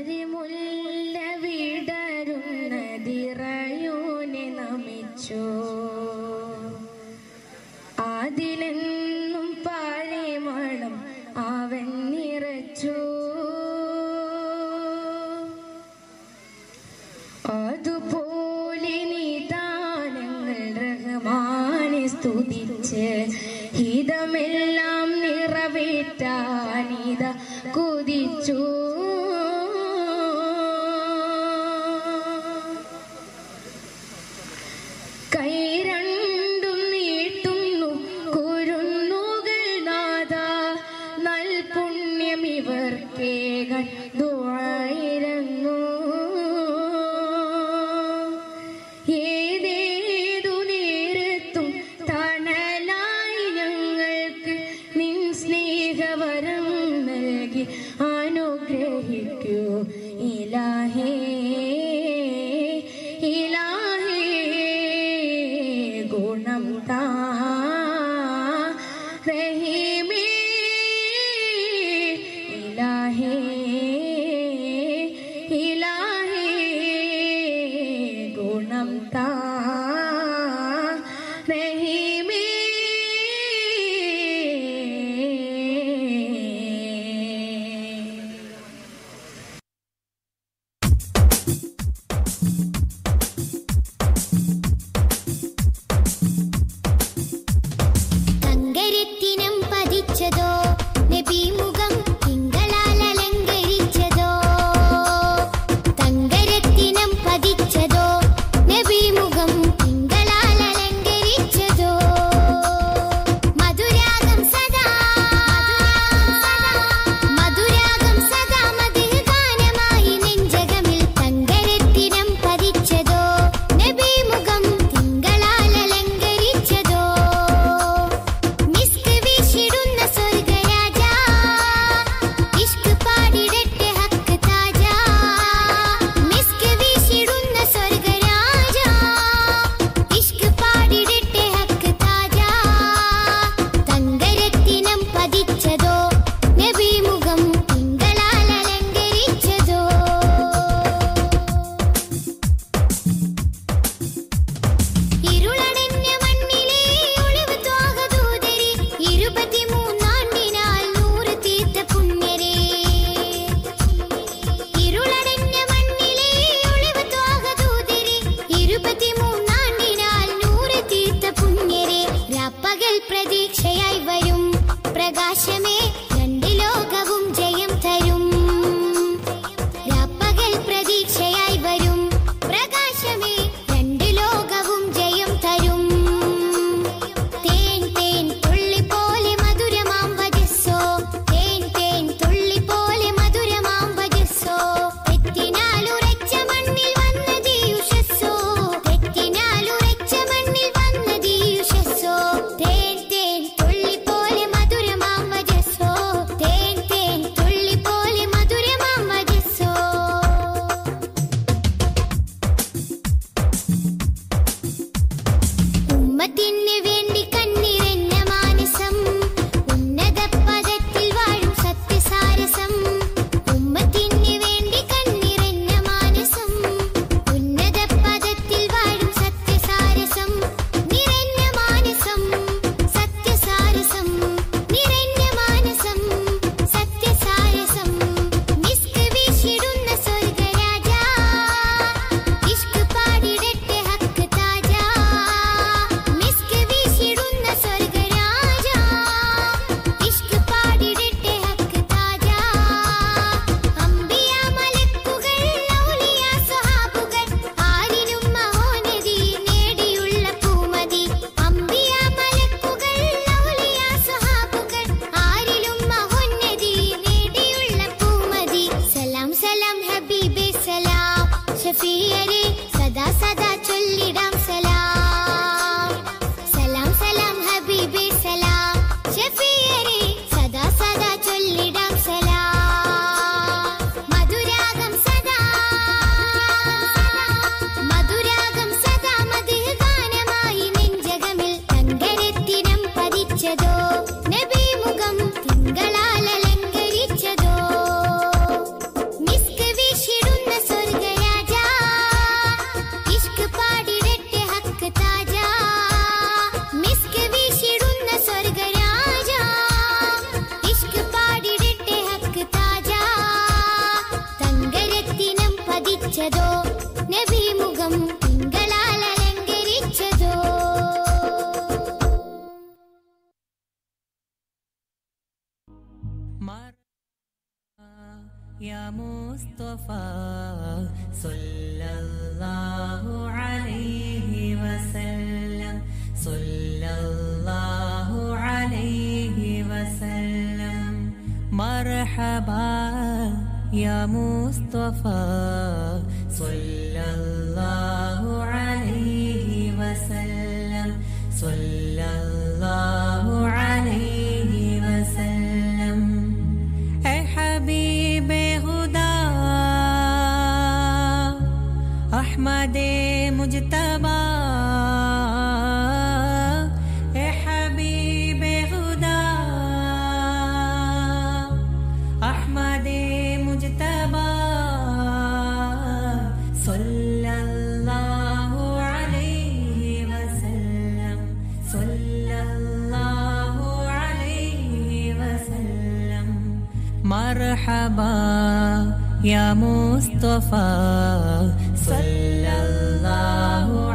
കരിമുല്ല വിടരുന്നതിറയൂനെ നമിച്ചു. അതിലെന്നും പാരിമണം അവൻ നിറച്ചു. അതുപോലെ നിദാനങ്ങൾ റഹ്മാനെ സ്തുതിച്ച് ഹിതമെല്ലാം നിറവേറ്റാനിത കുതിച്ചു. يا مصطفى صلى الله عليه وسلم. صلى الله عليه وسلم. مرحبا يا مصطفى صلى الله عليه وسلم. صلى الله عليه مرحبا يا مصطفى صلى الله